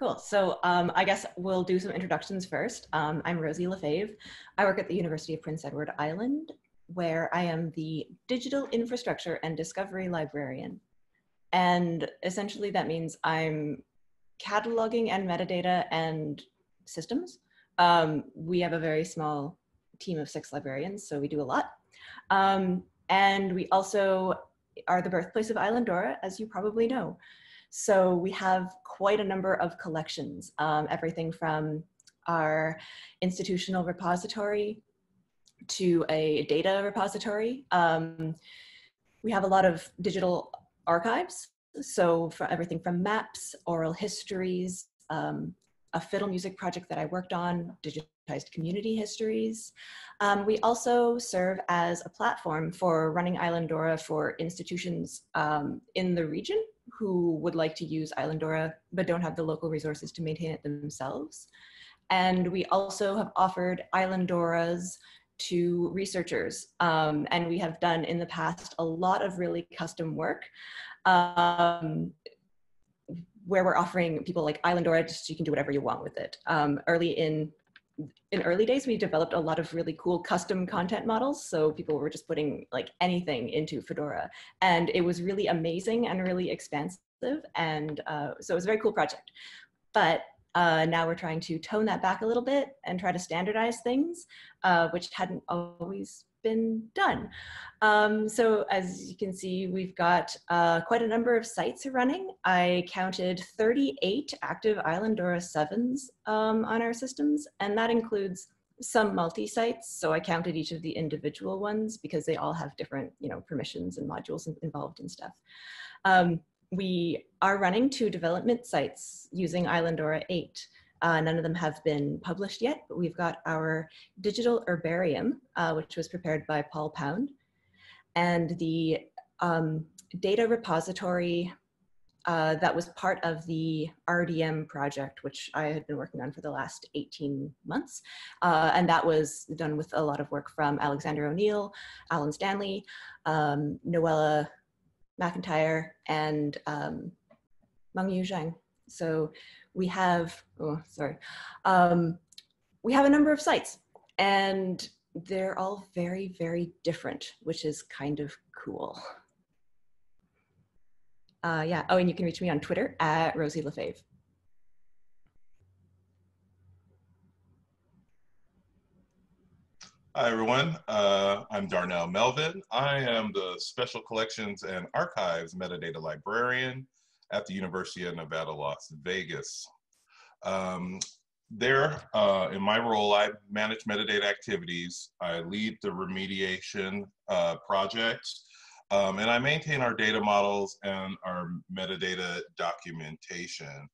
Cool. So um, I guess we'll do some introductions first. Um, I'm Rosie Le Faive. I work at the University of Prince Edward Island, where I am the Digital Infrastructure and Discovery Librarian. And essentially that means I'm cataloging and metadata and systems. Um, we have a very small team of six librarians, so we do a lot. Um, and we also are the birthplace of Islandora, as you probably know. So we have quite a number of collections, um, everything from our institutional repository to a data repository. Um, we have a lot of digital archives, so for everything from maps, oral histories, um, a fiddle music project that I worked on, digitized community histories. Um, we also serve as a platform for running Islandora for institutions um, in the region who would like to use Islandora but don't have the local resources to maintain it themselves. And we also have offered Islandoras to researchers. Um, and we have done in the past a lot of really custom work um, where we're offering people like Islandora, just you can do whatever you want with it. Um, early in in early days, we developed a lot of really cool custom content models. So people were just putting like anything into Fedora and it was really amazing and really expansive. And uh, so it was a very cool project. But uh, now we're trying to tone that back a little bit and try to standardize things, uh, which hadn't always been done. Um, so as you can see, we've got uh, quite a number of sites running. I counted 38 active Islandora 7s um, on our systems, and that includes some multi-sites. So I counted each of the individual ones because they all have different you know, permissions and modules involved and stuff. Um, we are running two development sites using Islandora 8. Uh, none of them have been published yet, but we've got our digital herbarium, uh, which was prepared by Paul Pound, and the um, data repository uh, that was part of the RDM project, which I had been working on for the last 18 months. Uh, and that was done with a lot of work from Alexander O'Neill, Alan Stanley, um, Noella McIntyre, and um, Mengyu Zhang. So we have, oh, sorry, um, we have a number of sites and they're all very, very different, which is kind of cool. Uh, yeah, oh, and you can reach me on Twitter at Rosie Le Faive. Hi, everyone. Uh, I'm Darnelle Melvin. I am the Special Collections and Archives Metadata Librarian at the University of Nevada, Las Vegas. Um, there, uh, in my role, I manage metadata activities. I lead the remediation uh, projects, um, and I maintain our data models and our metadata documentation.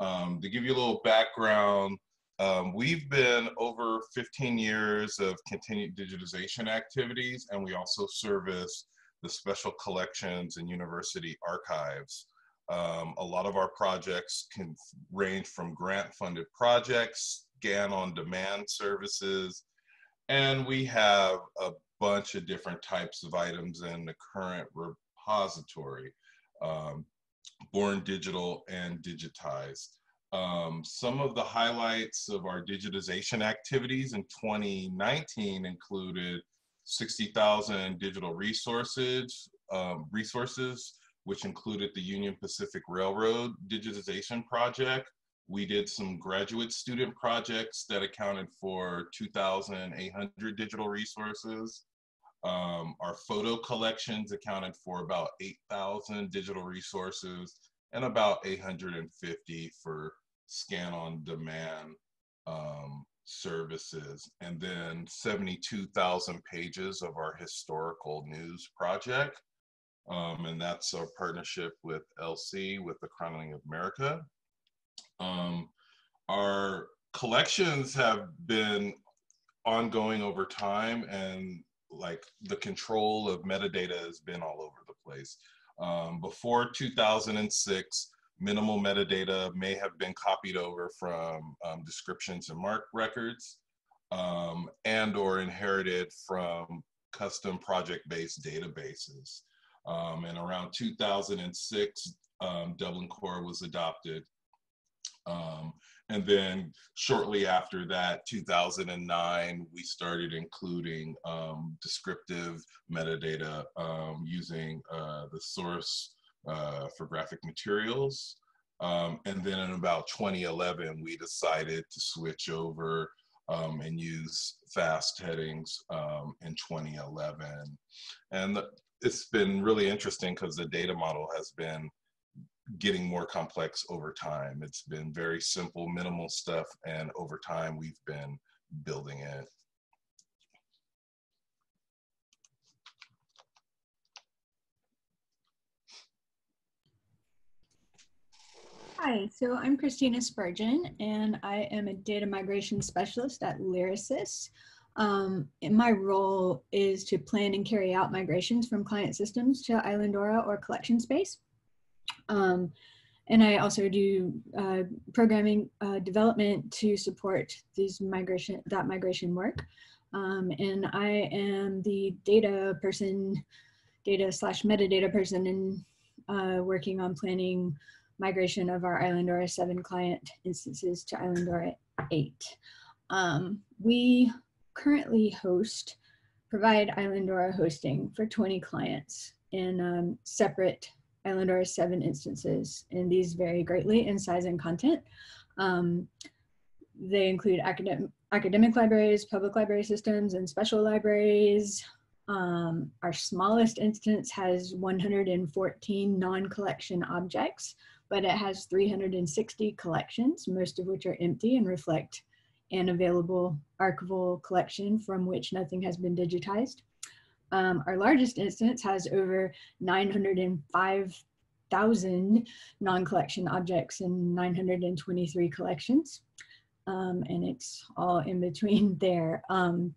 Um, to give you a little background, um, we've been over 15 years of continued digitization activities, and we also service the special collections and university archives. Um, a lot of our projects can range from grant funded projects, scan on demand services, and we have a bunch of different types of items in the current repository, um, born digital and digitized. Um, some of the highlights of our digitization activities in 2019 included 60,000 digital resources, um, resources which included the Union Pacific Railroad digitization project. We did some graduate student projects that accounted for 2,800 digital resources. Um, our photo collections accounted for about 8,000 digital resources and about 850 for scan on demand um, services. And then 72,000 pages of our historical news project. Um, and that's our partnership with LC with the Chronicling of America. Um, our collections have been ongoing over time and like the control of metadata has been all over the place. Um, before 2006, minimal metadata may have been copied over from um, descriptions and MARC records um, and or inherited from custom project-based databases. Um, and around 2006, um, Dublin Core was adopted. Um, and then shortly after that, 2009, we started including um, descriptive metadata um, using uh, thesaurus uh, for graphic materials. Um, and then in about 2011, we decided to switch over um, and use fast headings um, in 2011. And it's been really interesting because the data model has been getting more complex over time. It's been very simple, minimal stuff, and over time we've been building it. Hi, so I'm Kristina Spurgin, and I am a data migration specialist at Lyrasis. Um, my role is to plan and carry out migrations from client systems to Islandora or CollectionSpace. Um, and I also do uh, programming uh, development to support these migration that migration work. Um, and I am the data person, data slash metadata person, and uh, working on planning migration of our Islandora 7 client instances to Islandora 8. Um, we currently host, provide Islandora hosting for 20 clients in um, separate Islandora 7 instances, and these vary greatly in size and content. Um, they include academic, academic libraries, public library systems, and special libraries. Um, our smallest instance has 114 non-collection objects, but it has 360 collections, most of which are empty and reflect an available archival collection from which nothing has been digitized. Um, our largest instance has over 905,000 non-collection objects in 923 collections. Um, and it's all in between there. Um,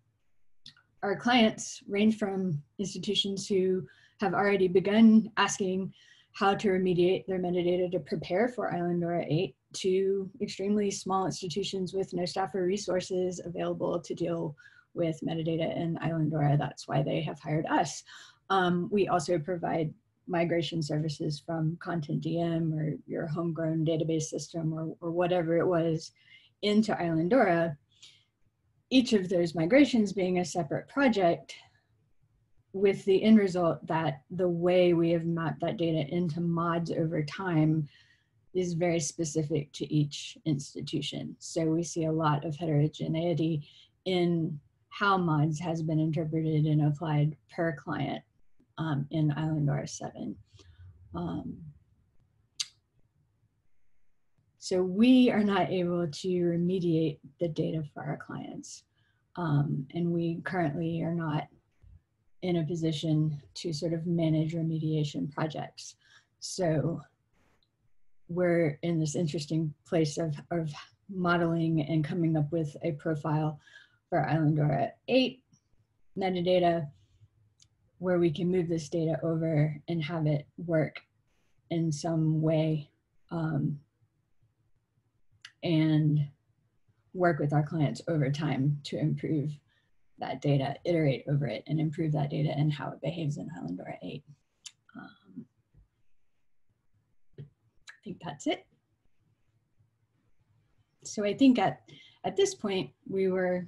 our clients range from institutions who have already begun asking how to remediate their metadata to prepare for Islandora 8 to extremely small institutions with no staff or resources available to deal with metadata in Islandora. That's why they have hired us. Um, we also provide migration services from CONTENTdm or your homegrown database system or, or whatever it was into Islandora. Each of those migrations being a separate project with the end result that the way we have mapped that data into mods over time is very specific to each institution. So we see a lot of heterogeneity in how mods has been interpreted and applied per client um, in Islandora 7. Um, so we are not able to remediate the data for our clients. Um, and we currently are not in a position to sort of manage remediation projects. So we're in this interesting place of, of modeling and coming up with a profile for Islandora 8 metadata where we can move this data over and have it work in some way um, and work with our clients over time to improve that data, iterate over it, and improve that data and how it behaves in Islandora 8. Um, I think that's it. So I think at, at this point, we were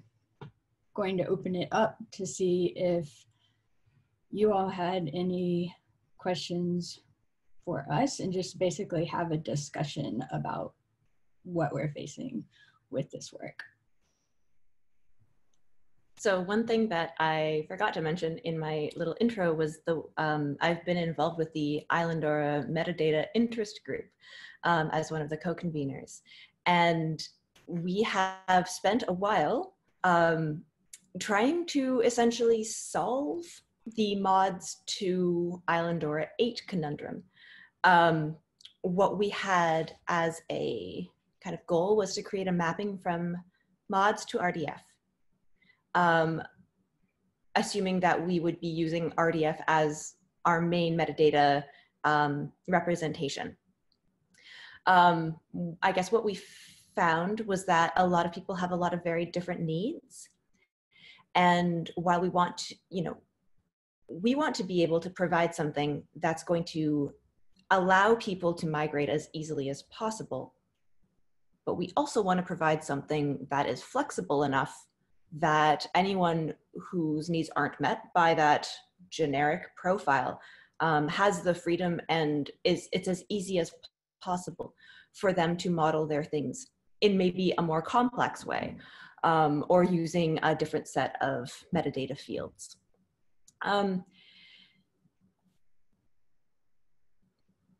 going to open it up to see if you all had any questions for us and just basically have a discussion about what we're facing with this work. So one thing that I forgot to mention in my little intro was the um, I've been involved with the Islandora Metadata Interest Group um, as one of the co-conveners, and we have spent a while um, trying to essentially solve the mods to Islandora 8 conundrum. Um, what we had as a kind of goal was to create a mapping from mods to RDF um, assuming that we would be using RDF as our main metadata um, representation. Um, I guess what we found was that a lot of people have a lot of very different needs. And while we want to, you know, we want to be able to provide something that's going to allow people to migrate as easily as possible. but we also want to provide something that is flexible enough that anyone whose needs aren't met by that generic profile um, has the freedom and is it's as easy as possible for them to model their things in maybe a more complex way um, or using a different set of metadata fields. Um,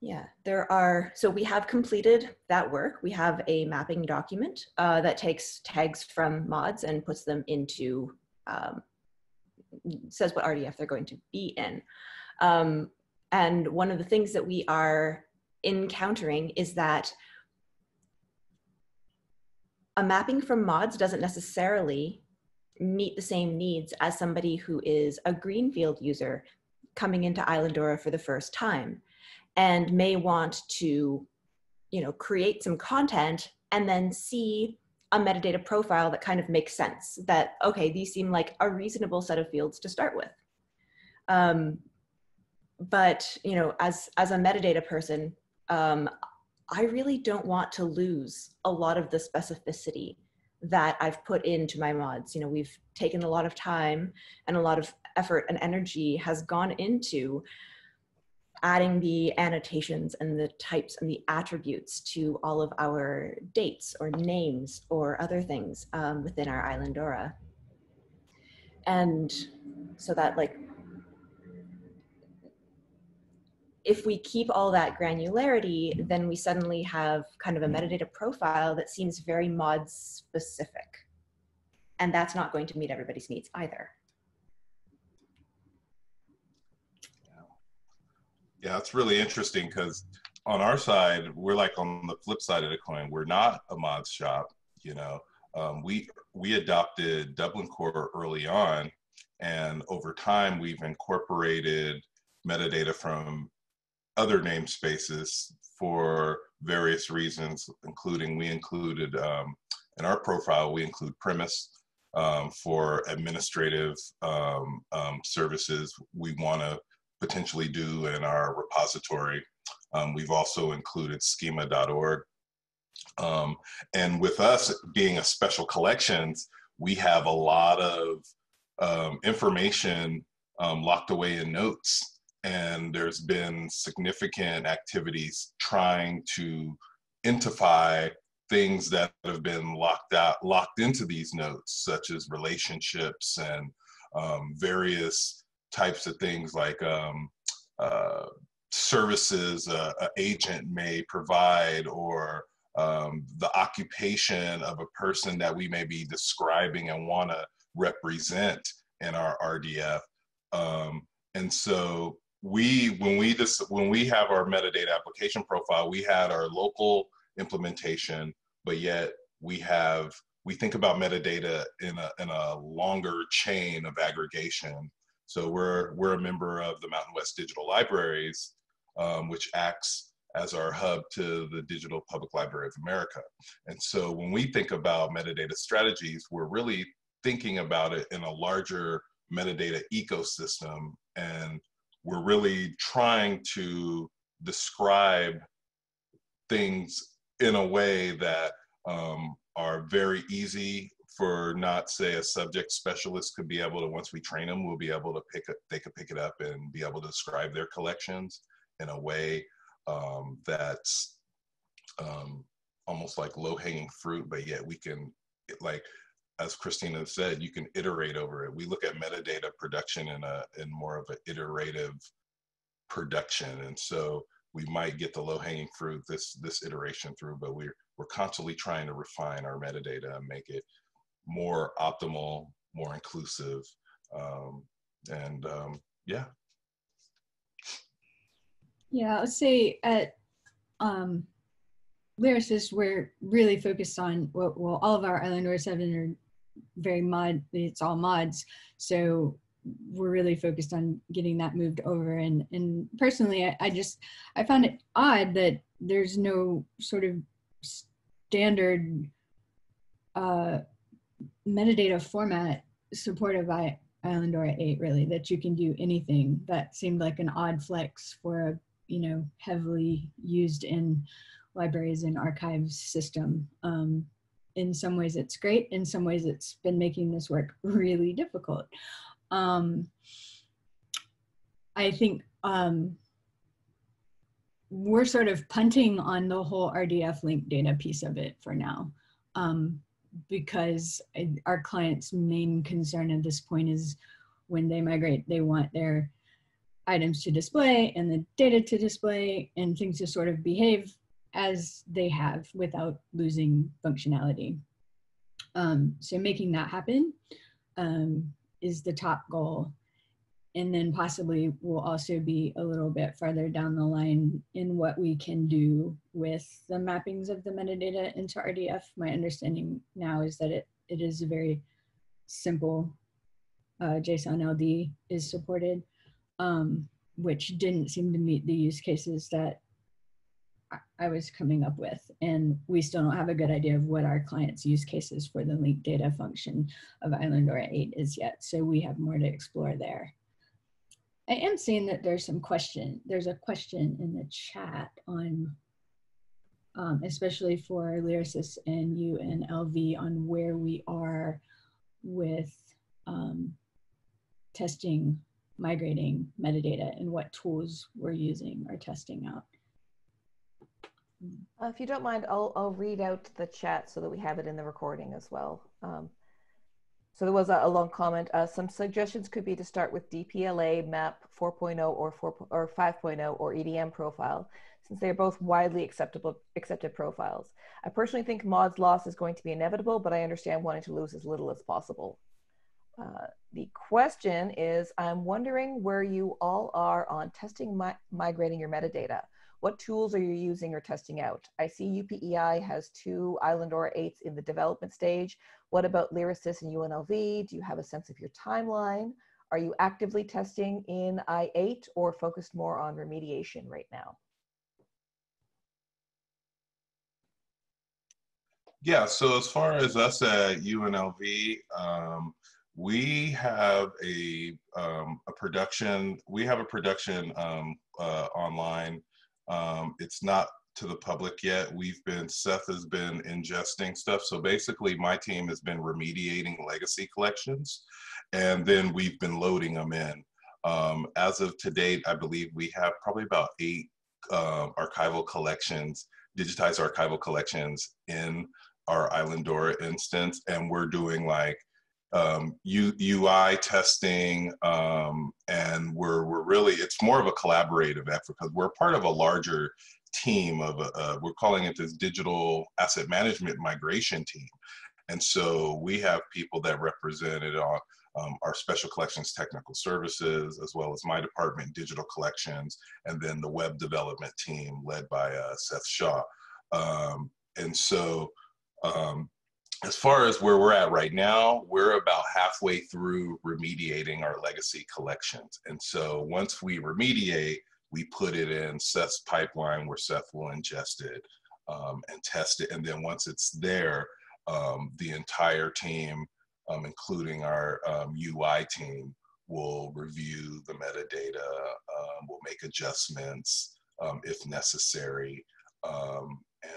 Yeah, there are, so we have completed that work. We have a mapping document uh, that takes tags from mods and puts them into, um, says what RDF they're going to be in. Um, and one of the things that we are encountering is that a mapping from mods doesn't necessarily meet the same needs as somebody who is a Greenfield user coming into Islandora for the first time and may want to, you know, create some content and then see a metadata profile that kind of makes sense that, okay, these seem like a reasonable set of fields to start with. Um, but, you know, as, as a metadata person, um, I really don't want to lose a lot of the specificity that I've put into my mods. You know, we've taken a lot of time and a lot of effort and energy has gone into adding the annotations and the types and the attributes to all of our dates or names or other things um, within our Islandora. And so that like, if we keep all that granularity, then we suddenly have kind of a metadata profile that seems very mod specific. And that's not going to meet everybody's needs either. Yeah, it's really interesting because on our side, we're like on the flip side of the coin. We're not a mods shop, you know. Um, we we adopted Dublin Core early on, and over time we've incorporated metadata from other namespaces for various reasons, including we included um, in our profile we include PREMIS um, for administrative um, um, services. We want to potentially do in our repository. Um, we've also included schema.org. Um, and with us being a special collections, we have a lot of um, information um, locked away in notes. And there's been significant activities trying to identify things that have been locked out, locked into these notes, such as relationships and um, various types of things like um, uh, services an agent may provide or um, the occupation of a person that we may be describing and want to represent in our RDF. Um, and so we, when we just, when we have our metadata application profile, we had our local implementation, but yet we have, we think about metadata in a, in a longer chain of aggregation so we're, we're a member of the Mountain West Digital Libraries, um, which acts as our hub to the Digital Public Library of America. And so when we think about metadata strategies, we're really thinking about it in a larger metadata ecosystem. And we're really trying to describe things in a way that um, are very easy for not say a subject specialist could be able to once we train them we'll be able to pick they could pick it up and be able to describe their collections in a way um, that's um, almost like low hanging fruit but yet we can like as Kristina said you can iterate over it. We look at metadata production in a in more of an iterative production and so we might get the low hanging fruit this this iteration through but we're we're constantly trying to refine our metadata and make it more optimal, more inclusive, um, and um, yeah. Yeah, I would say at um, Lyrasis, we're really focused on well, well, all of our Islandora 7 are very mod, it's all mods. So we're really focused on getting that moved over. And, and personally, I, I just, I found it odd that there's no sort of standard uh, metadata format supported by Islandora 8 really, that you can do anything. That seemed like an odd flex for a, you know, heavily used in libraries and archives system. Um, in some ways it's great, in some ways it's been making this work really difficult. Um, I think um, we're sort of punting on the whole RDF linked data piece of it for now. Um, because our client's main concern at this point is when they migrate, they want their items to display and the data to display and things to sort of behave as they have without losing functionality. Um, so making that happen um, is the top goal. And then possibly we'll also be a little bit farther down the line in what we can do with the mappings of the metadata into RDF. My understanding now is that it, it is a very simple uh, JSON LD is supported, um, which didn't seem to meet the use cases that I was coming up with. And we still don't have a good idea of what our client's use cases for the linked data function of Islandora 8 is yet. So we have more to explore there. I am seeing that there's some question, there's a question in the chat on, um, especially for Lyrasis and UNLV on where we are with um, testing, migrating metadata and what tools we're using or testing out. Uh, if you don't mind, I'll, I'll read out the chat so that we have it in the recording as well. Um, so there was a, a long comment. Uh, some suggestions could be to start with DPLA, MAP 4.0 or 4 or 5.0 or EDM profile, since they are both widely acceptable accepted profiles. I personally think mods loss is going to be inevitable, but I understand wanting to lose as little as possible. Uh, the question is, I'm wondering where you all are on testing mi migrating your metadata. What tools are you using or testing out? I see UPEI has two Islandora 8s in the development stage. What about Lyrasis and UNLV? Do you have a sense of your timeline? Are you actively testing in I8 or focused more on remediation right now? Yeah, so as far as us at UNLV, um, we have a, um, a production, we have a production um, uh, online um, it's not to the public yet. We've been, Seth has been ingesting stuff. So basically my team has been remediating legacy collections and then we've been loading them in. Um, as of to date, I believe we have probably about eight uh, archival collections, digitized archival collections in our Islandora instance. And we're doing like um, U, UI testing, um, and we're we're really it's more of a collaborative effort because we're part of a larger team of a, we're calling it this digital asset management migration team, and so we have people that represented. Um, our special collections technical services, as well as my department, digital collections, and then the web development team led by uh, Seth Shaw. Um, and so um, as far as where we're at right now, we're about halfway through remediating our legacy collections. And so once we remediate, we put it in Seth's pipeline where Seth will ingest it um, and test it. And then once it's there, um, the entire team, um, including our UI um, team, will review the metadata, um, will make adjustments um, if necessary,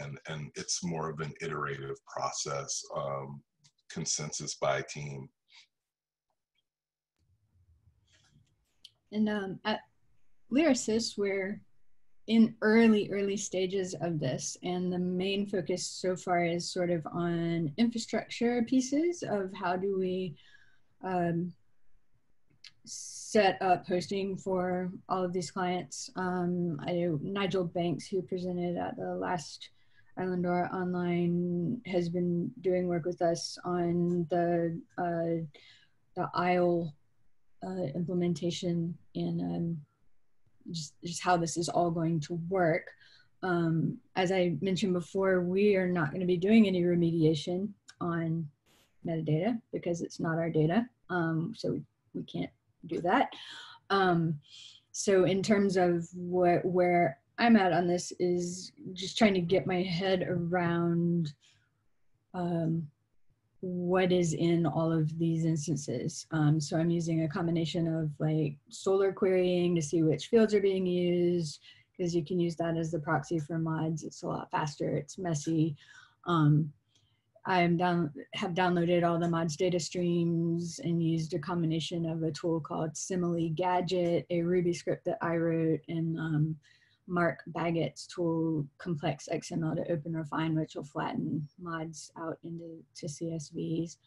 and and it's more of an iterative process, um, consensus by team. And um, at Lyrasis, we're in early, early stages of this, and the main focus so far is sort of on infrastructure pieces of how do we um, set up hosting for all of these clients. Um, I know Nigel Banks, who presented at the last Islandora Online has been doing work with us on the uh, the Isle uh, implementation and um, just, just how this is all going to work. Um, as I mentioned before, we are not going to be doing any remediation on metadata because it's not our data. Um, so we, we can't do that. Um, so in terms of what, where I'm at on this is just trying to get my head around um, what is in all of these instances. Um, so I'm using a combination of like Solr querying to see which fields are being used, because you can use that as the proxy for mods. It's a lot faster. It's messy. Um, I down have downloaded all the mods data streams and used a combination of a tool called Simile Gadget, a Ruby script that I wrote, and um, Mark Baggett's tool Complex XML to open refine, which will flatten mods out into to CSVs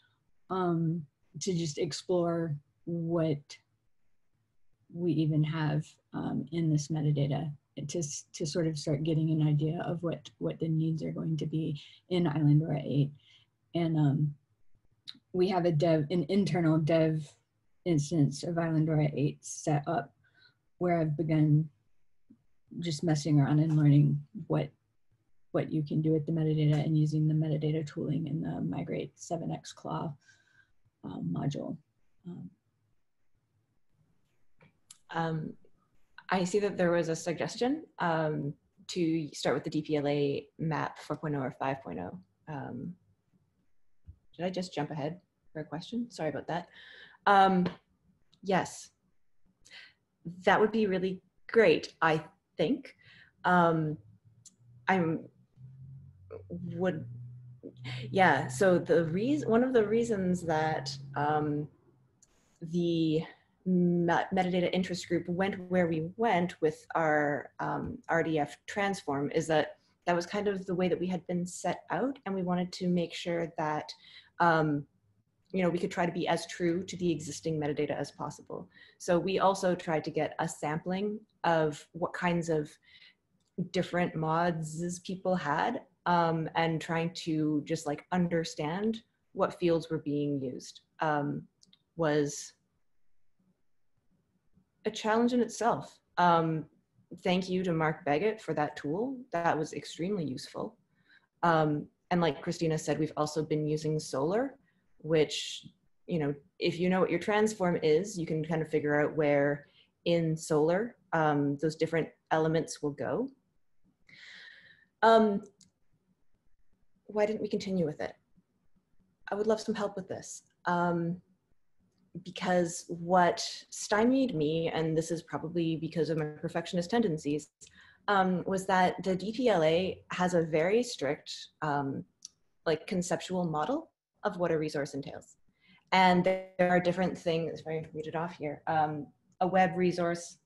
um, to just explore what we even have um, in this metadata to, to sort of start getting an idea of what, what the needs are going to be in Islandora 8. And um, we have a dev, an internal dev instance of Islandora 8 set up where I've begun just messing around and learning what what you can do with the metadata and using the metadata tooling in the migrate 7x claw um, module. Um, um, I see that there was a suggestion um, to start with the DPLA map 4.0 or 5.0. Um, did I just jump ahead for a question? Sorry about that. Um, yes, that would be really great, I think. Um, I'm would yeah so the reason one of the reasons that um, the metadata interest group went where we went with our um, RDF transform is that that was kind of the way that we had been set out and we wanted to make sure that um, you know we could try to be as true to the existing metadata as possible so we also tried to get a sampling of what kinds of different mods people had um, and trying to just like understand what fields were being used um, was a challenge in itself. Um, thank you to Mark Baggett for that tool. That was extremely useful. Um, and like Kristina said, we've also been using Solr, which, you know, if you know what your transform is, you can kind of figure out where in Solr um, those different elements will go. Um, why didn't we continue with it? I would love some help with this. Um, because what stymied me, and this is probably because of my perfectionist tendencies, um, was that the DPLA has a very strict, um, like conceptual model of what a resource entails. And there are different things, if I read it off here, um, a web resource,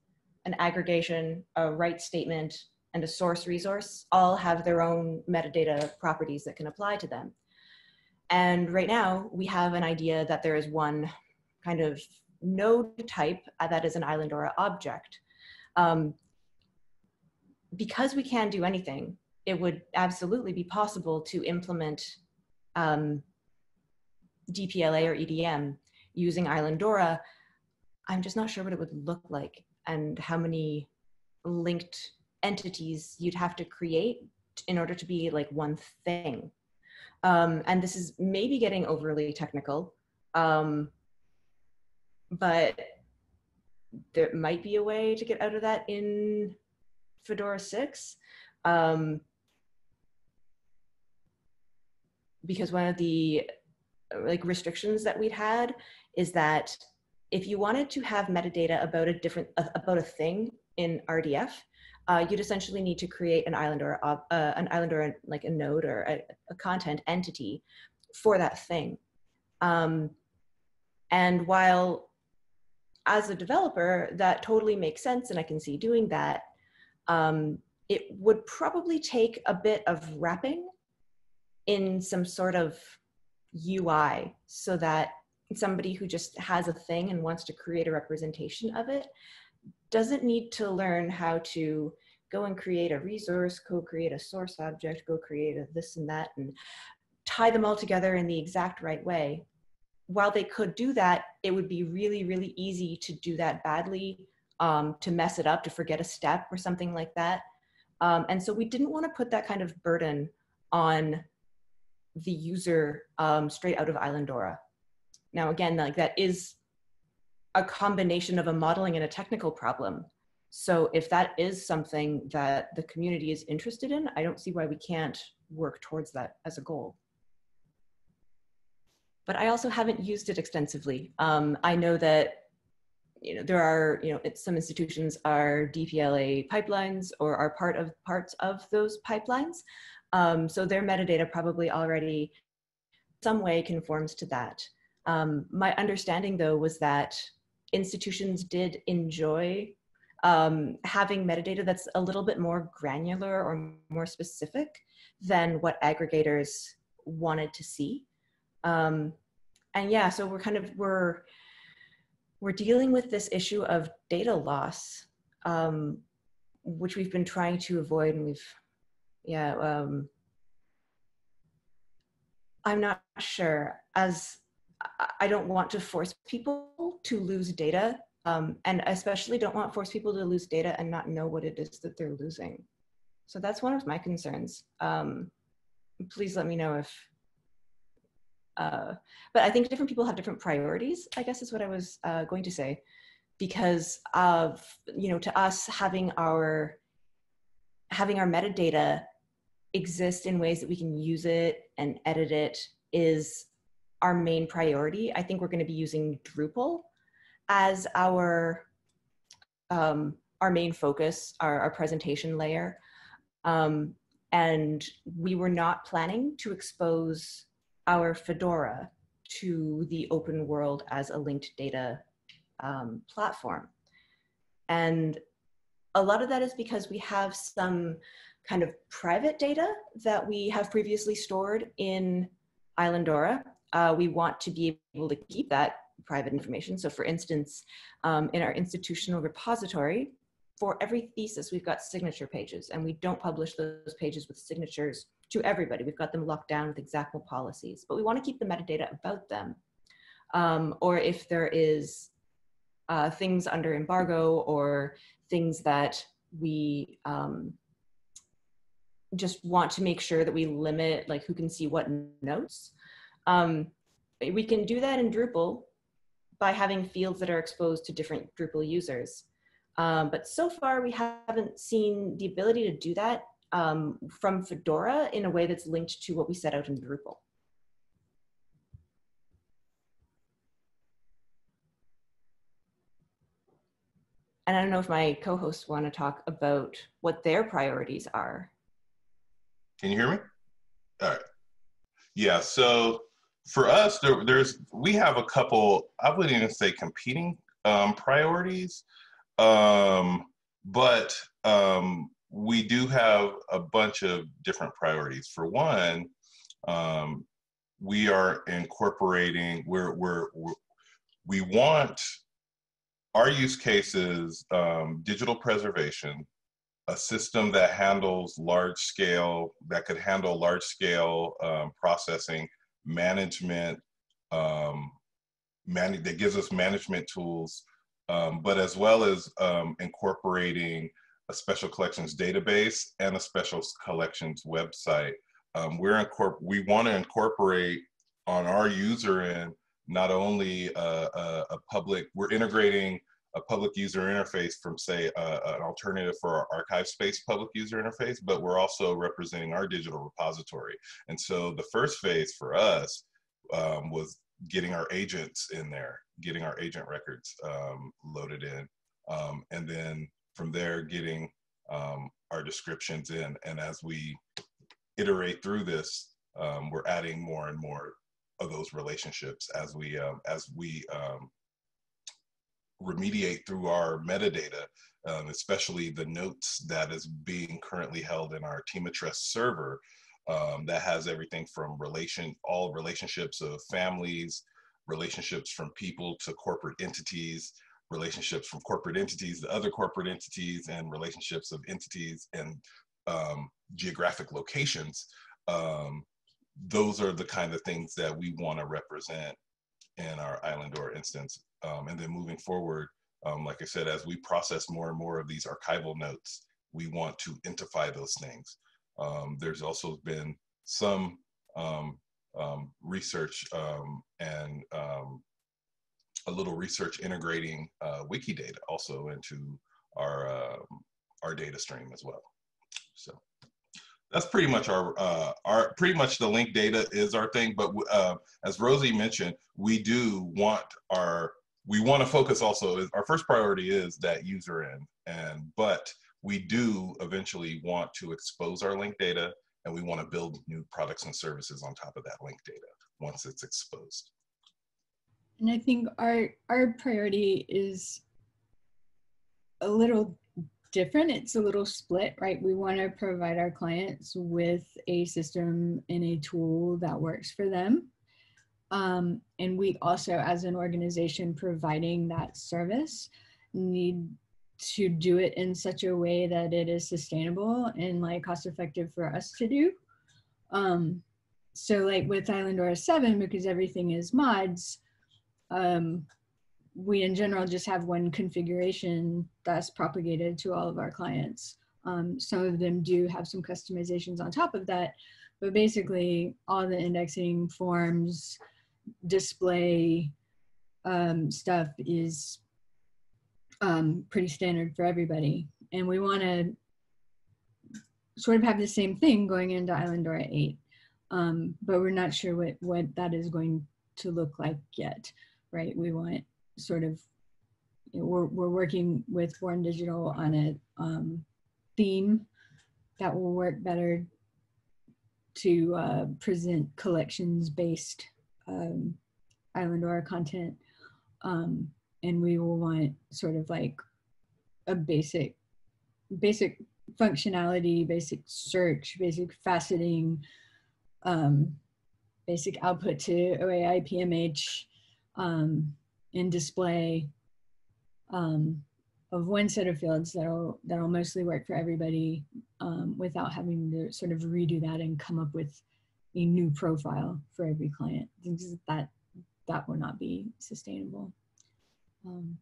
an aggregation, a write statement, and a source resource all have their own metadata properties that can apply to them. And right now we have an idea that there is one kind of node type uh, that is an Islandora an object. Um, because we can do anything, it would absolutely be possible to implement um, DPLA or EDM using Islandora. I'm just not sure what it would look like and how many linked entities you'd have to create in order to be like one thing. Um, and this is maybe getting overly technical. Um, but there might be a way to get out of that in Fedora 6. Um, because one of the like restrictions that we'd had is that if you wanted to have metadata about a different about a thing in RDF, uh, you'd essentially need to create an Islandora uh, an Islandora like a node or a, a, content entity for that thing. Um, and while as a developer, that totally makes sense and I can see doing that. Um, it would probably take a bit of wrapping in some sort of UI so that somebody who just has a thing and wants to create a representation of it doesn't need to learn how to go and create a resource, go create a source object, go create a this and that, and tie them all together in the exact right way while they could do that, it would be really, really easy to do that badly, um, to mess it up, to forget a step or something like that. Um, and so we didn't want to put that kind of burden on the user um, straight out of Islandora. Now, again, like that is a combination of a modeling and a technical problem. So if that is something that the community is interested in, I don't see why we can't work towards that as a goal but I also haven't used it extensively. Um, I know that you know, there are, you know, some institutions are DPLA pipelines or are part of parts of those pipelines. Um, so their metadata probably already some way conforms to that. Um, my understanding though was that institutions did enjoy um, having metadata that's a little bit more granular or more specific than what aggregators wanted to see. Um, and yeah, so we're kind of, we're, we're dealing with this issue of data loss, um, which we've been trying to avoid and we've, yeah, um, I'm not sure as I don't want to force people to lose data um, and especially don't want force people to lose data and not know what it is that they're losing. So that's one of my concerns. Um, please let me know if, uh, but I think different people have different priorities, I guess is what I was uh, going to say, because of, you know, to us having our, having our metadata exist in ways that we can use it and edit it is our main priority. I think we're going to be using Drupal as our um, our main focus, our, our presentation layer. Um, and we were not planning to expose our Fedora to the open world as a linked data um, platform. And a lot of that is because we have some kind of private data that we have previously stored in Islandora. Uh, we want to be able to keep that private information. So for instance, um, in our institutional repository, for every thesis, we've got signature pages and we don't publish those pages with signatures to everybody. We've got them locked down with XACML policies, but we want to keep the metadata about them. Um, or if there is uh, things under embargo or things that we um, just want to make sure that we limit like who can see what notes. Um, we can do that in Drupal by having fields that are exposed to different Drupal users. Um, but so far we haven't seen the ability to do that um, from Fedora in a way that's linked to what we set out in Drupal. And I don't know if my co-hosts want to talk about what their priorities are. Can you hear me? All right. Yeah, so for us, there, there's we have a couple. I wouldn't even say competing um, priorities, um, but um, we do have a bunch of different priorities. For one, um, we are incorporating. We're, we're, we're we want our use cases um, digital preservation a system that handles large scale that could handle large scale um, processing management um, man- that gives us management tools, um, but as well as um, incorporating a special collections database and a special collections website. Um, we're incorpor- we want to incorporate on our user end not only a, a, a public, we're integrating a public user interface from say uh, an alternative for our ArchivesSpace public user interface, but we're also representing our digital repository. And so the first phase for us um, was getting our agents in there, getting our agent records um, loaded in. Um, and then from there, getting um, our descriptions in. And as we iterate through this, um, we're adding more and more of those relationships as we um, as we remediate through our metadata, um, especially the notes that is being currently held in our TemaTres server um, that has everything from relation, all relationships of families, relationships from people to corporate entities, relationships from corporate entities to other corporate entities, and relationships of entities and um, geographic locations. Um, those are the kind of things that we want to represent in our Islandora instance. Um, and then moving forward, um, like I said, as we process more and more of these archival notes, we want to identify those things. Um, there's also been some um, um, research um, and a little research integrating uh, Wikidata also into our our data stream as well. So that's pretty much our uh, our pretty much the link data is our thing. But uh, as Rosie mentioned, we do want our we want to focus also, our first priority is that user end, and but we do eventually want to expose our link data and we want to build new products and services on top of that link data once it's exposed. And I think our our priority is a little different. It's a little split, right? We want to provide our clients with a system and a tool that works for them. Um, and we also, as an organization providing that service, need to do it in such a way that it is sustainable and like cost effective for us to do. Um, so like with Islandora 7, because everything is mods, um, we in general just have one configuration that's propagated to all of our clients. Um, some of them do have some customizations on top of that, but basically all the indexing forms, display um, stuff is um, pretty standard for everybody. And we want to sort of have the same thing going into Islandora 8, um, but we're not sure what, what that is going to look like yet, right? We want sort of, you know, we're, we're working with Born Digital on a um, theme that will work better to uh, present collections based um, Islandora content. Um, and we will want sort of like a basic, basic functionality, basic search, basic faceting, um, basic output to OAI PMH um, and display um, of one set of fields that'll that'll mostly work for everybody um, without having to sort of redo that and come up with a new profile for every client. That that will not be sustainable. Um,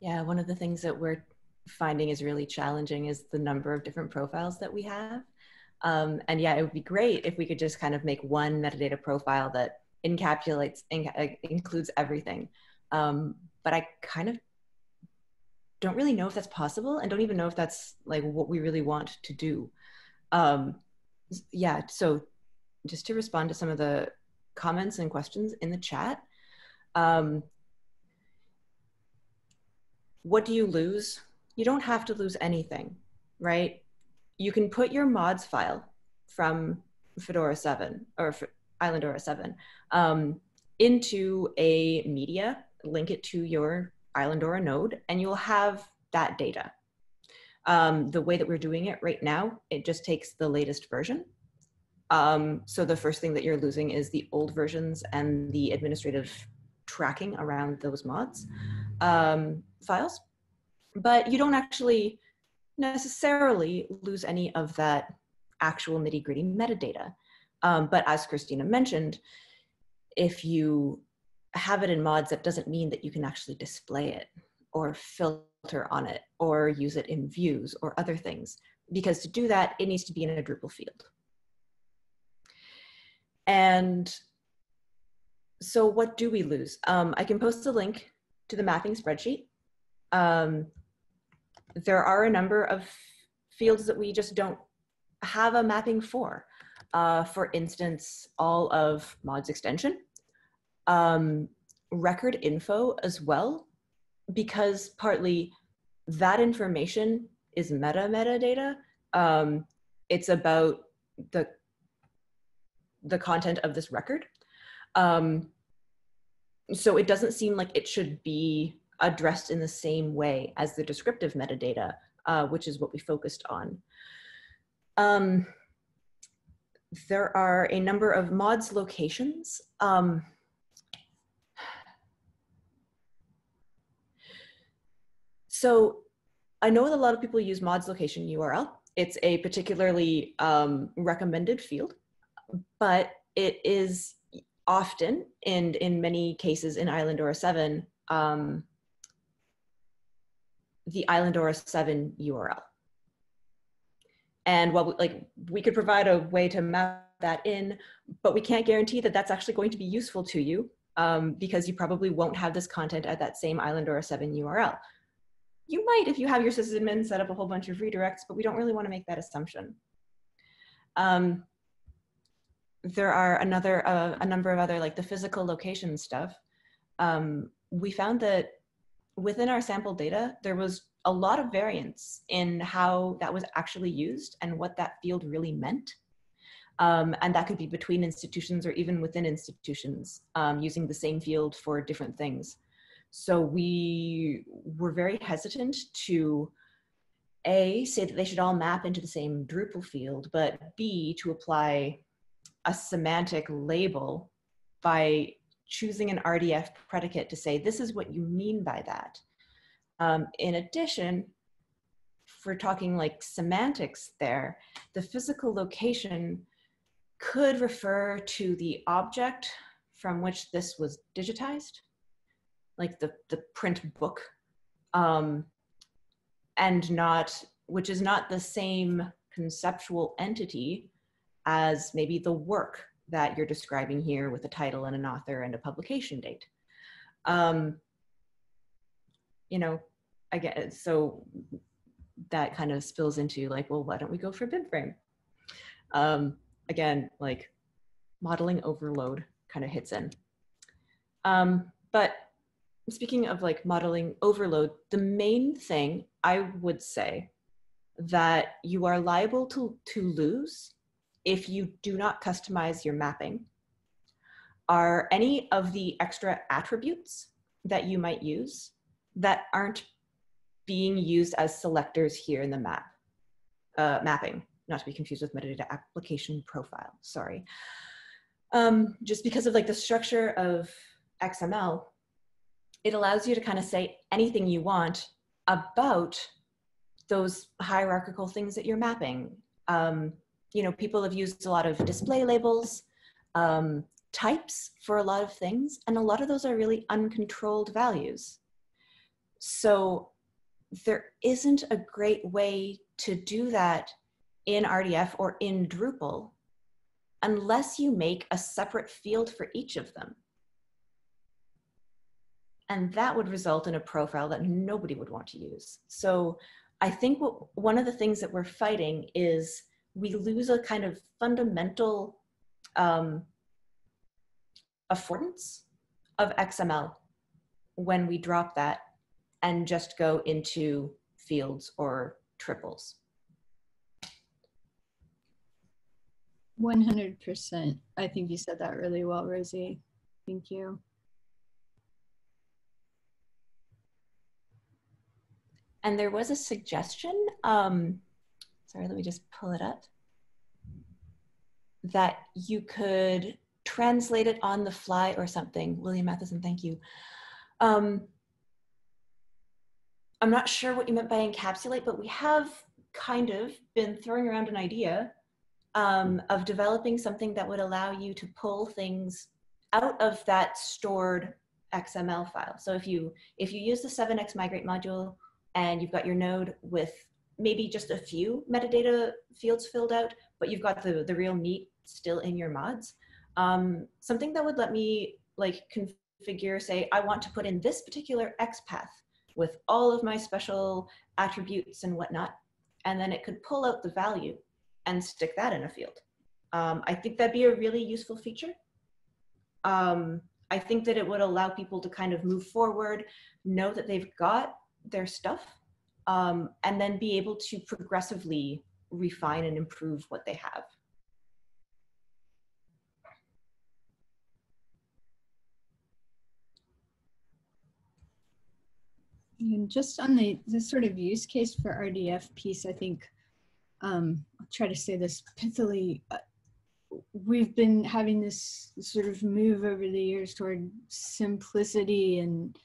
yeah, one of the things that we're finding is really challenging is the number of different profiles that we have. Um, and yeah, it would be great if we could just kind of make one metadata profile that encapsulates, uh, includes everything. Um, but I kind of don't really know if that's possible and don't even know if that's like what we really want to do. Um, yeah, so just to respond to some of the comments and questions in the chat. Um, what do you lose? You don't have to lose anything, right? You can put your mods file from Fedora 7 or Islandora 7 um, into a media, link it to your Islandora node, and you'll have that data. Um, the way that we're doing it right now, it just takes the latest version um, so the first thing that you're losing is the old versions and the administrative tracking around those mods um, files. But you don't actually necessarily lose any of that actual nitty gritty metadata. Um, but as Kristina mentioned, if you have it in mods, that doesn't mean that you can actually display it or filter on it or use it in views or other things. Because to do that, it needs to be in a Drupal field. And so what do we lose? Um, I can post a link to the mapping spreadsheet. Um, there are a number of fields that we just don't have a mapping for. Uh, for instance, all of mods extension, um, record info as well, because partly that information is meta metadata. Um, it's about the the content of this record. Um, so it doesn't seem like it should be addressed in the same way as the descriptive metadata, uh, which is what we focused on. Um, there are a number of mods locations. Um, so I know that a lot of people use mods location URL. It's a particularly um, recommended field but it is often, and in many cases in Islandora 7, um, the Islandora 7 URL. And while we, like we could provide a way to map that in, but we can't guarantee that that's actually going to be useful to you um, because you probably won't have this content at that same Islandora 7 URL. You might if you have your sysadmin set up a whole bunch of redirects, but we don't really want to make that assumption. Um, there are another uh, a number of other like the physical location stuff. Um, we found that within our sample data, there was a lot of variance in how that was actually used and what that field really meant. Um, and that could be between institutions or even within institutions um, using the same field for different things. So we were very hesitant to A, say that they should all map into the same Drupal field, but B, to apply a semantic label by choosing an RDF predicate to say, this is what you mean by that. Um, in addition, for talking like semantics there, the physical location could refer to the object from which this was digitized, like the, the print book, um, and not, which is not the same conceptual entity as maybe the work that you're describing here with a title and an author and a publication date. Um, you know, I get so that kind of spills into like, well, why don't we go for BibFrame? Um, again, like modeling overload kind of hits in. Um, but speaking of like modeling overload, the main thing I would say that you are liable to, to lose if you do not customize your mapping are any of the extra attributes that you might use that aren't being used as selectors here in the map uh, mapping not to be confused with metadata application profile, sorry. Um, just because of like the structure of XML, it allows you to kind of say anything you want about those hierarchical things that you're mapping. Um, you know, people have used a lot of display labels, um, types for a lot of things, and a lot of those are really uncontrolled values. So there isn't a great way to do that in RDF or in Drupal unless you make a separate field for each of them. And that would result in a profile that nobody would want to use. So I think what, one of the things that we're fighting is we lose a kind of fundamental um, affordance of XML when we drop that and just go into fields or triples. 100%. I think you said that really well, Rosie. Thank you. And there was a suggestion, um, sorry, let me just pull it up, that you could translate it on the fly or something. William Matheson, thank you. Um, I'm not sure what you meant by encapsulate, but we have kind of been throwing around an idea um, of developing something that would allow you to pull things out of that stored XML file. So if you if you use the 7x migrate module and you've got your node with maybe just a few metadata fields filled out, but you've got the, the real meat still in your mods, um, something that would let me like configure, say, I want to put in this particular XPath with all of my special attributes and whatnot, and then it could pull out the value and stick that in a field. Um, I think that'd be a really useful feature. Um, I think that it would allow people to kind of move forward, know that they've got their stuff, um, and then be able to progressively refine and improve what they have. And just on the, sort of use case for RDF piece, I think um, I'll try to say this pithily. Uh, we've been having this sort of move over the years toward simplicity and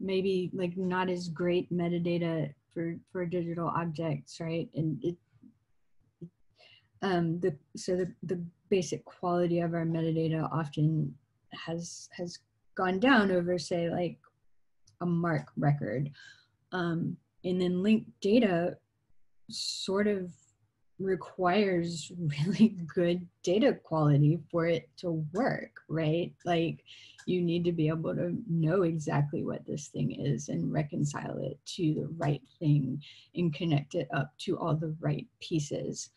maybe like not as great metadata for for digital objects, right? And it, um, the so the the basic quality of our metadata often has has gone down over say like a MARC record. Um, and then linked data sort of requires really good data quality for it to work, right? Like you need to be able to know exactly what this thing is and reconcile it to the right thing and connect it up to all the right pieces.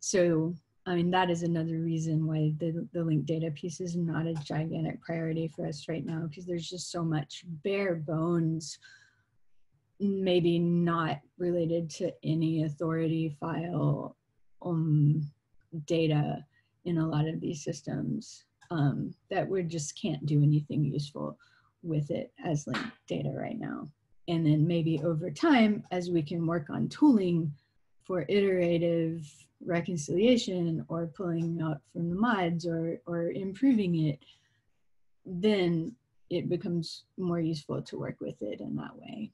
So I mean, that is another reason why the, the linked data piece is not a gigantic priority for us right now, because there's just so much bare bones, maybe not related to any authority file um, data in a lot of these systems um, that we just can't do anything useful with it as linked data right now. And then maybe over time, as we can work on tooling for iterative reconciliation or pulling out from the mods or, or improving it, then it becomes more useful to work with it in that way.